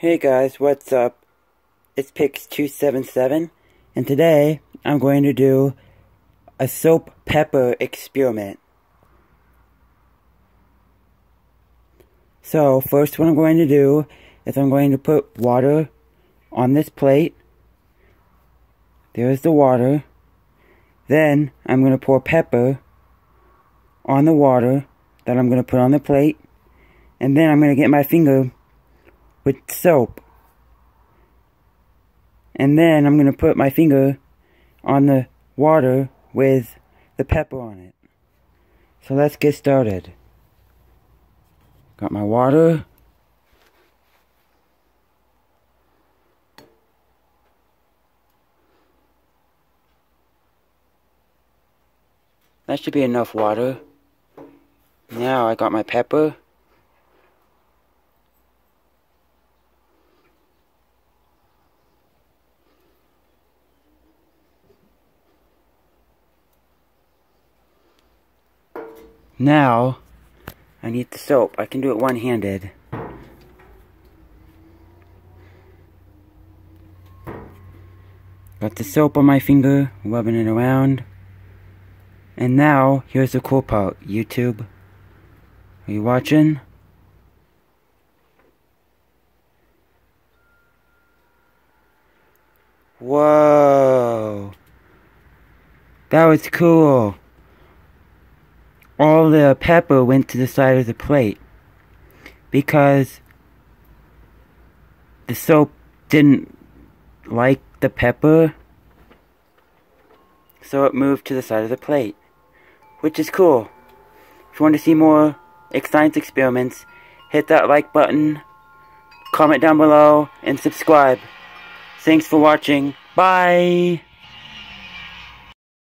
Hey guys, what's up? It's Pix277, and today I'm going to do a soap pepper experiment. So, first what I'm going to do is I'm going to put water on this plate. There's the water. Then, I'm going to pour pepper on the water that I'm going to put on the plate. And then I'm going to get my finger with soap. And then I'm going to put my finger on the water with the pepper on it. So let's get started. Got my water. That should be enough water. Now I got my pepper. Now, I need the soap. I can do it one-handed. Got the soap on my finger, rubbing it around. And now, here's the cool part, YouTube. Are you watching? Whoa! That was cool all the pepper went to the side of the plate because the soap didn't like the pepper. So it moved to the side of the plate which is cool. If you want to see more science experiments hit that like button comment down below and subscribe. Thanks for watching. Bye